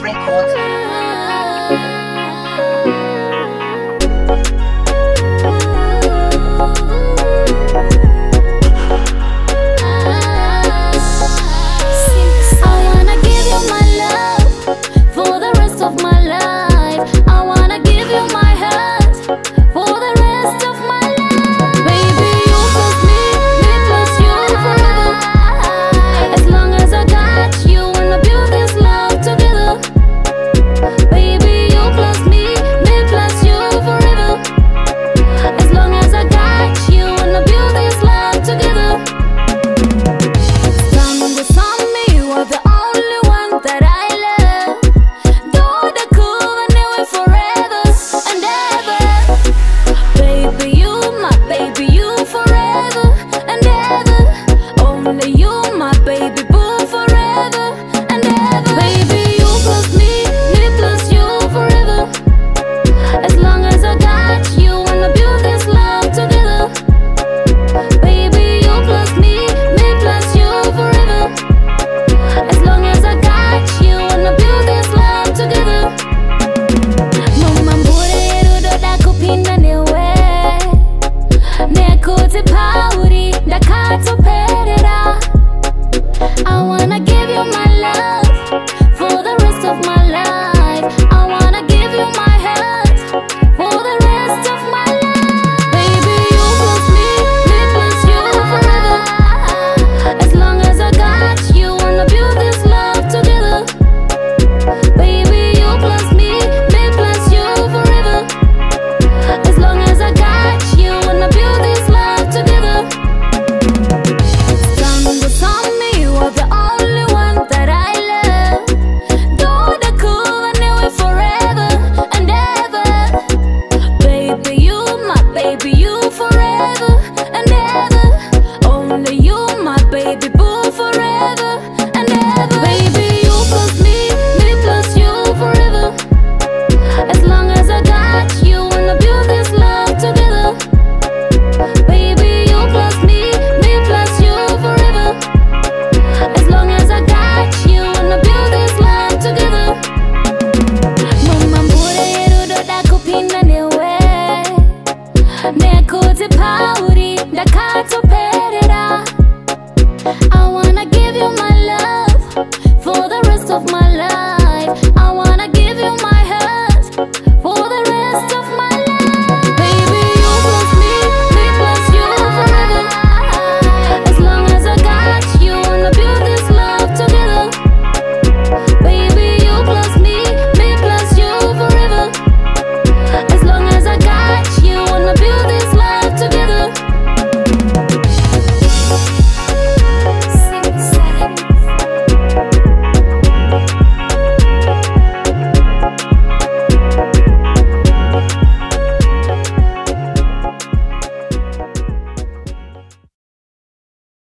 Records.